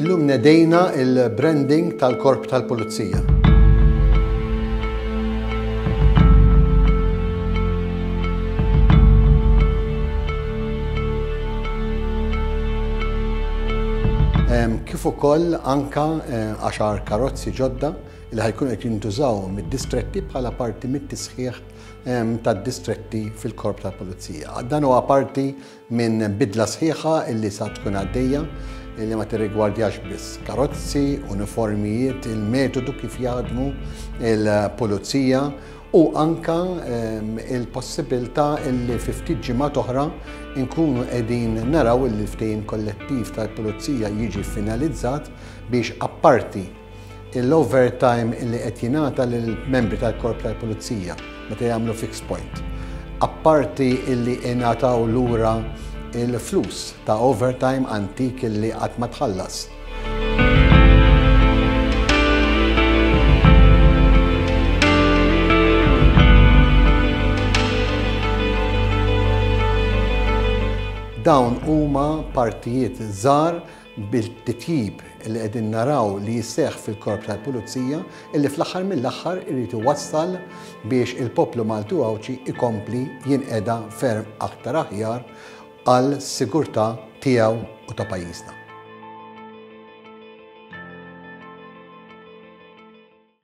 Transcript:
Illum nedejna il-branding tal-Korp tal-Pulizija. Kif ukoll anka eh, għaxar karozzi ġodda li ħa jkunu qed jintużaw mid-distretti bħala parti mit-tisħiħ tad-distretti fil-Korp tal-Pulizija. Dan huwa parti minn bidla sħiħa illi sa tkun għaddejja li ma tirrigwardjax biss karozzi, uniformijiet, il-metodu kif jaħdmu il-pulizija u anka il-possibilità illi fi ftit ġimgħa oħra nkunu qegħdin naraw il-ftehim kollettiv tal-pulizija jiġi finalizzat biex apparti l-overtime li qed jingħata lil membri tal-Korp tal-Pulizija meta jagħmlu fixed point. Apparti illi ingħataw lura il-flus ta' overtime antik illi qatt ma tħallas. Dawn huma partijiet żgħar bil-titjib li qegħdin naraw li jseħħ fil-Korp tal-Pulizija illi fl-aħħar mill-aħħar irid iwassal biex il-poplu Malti u Għawdxi jkompli jinqeda ferm aktar aħjar għal sigurtà tiegħu u ta' pajjiżna.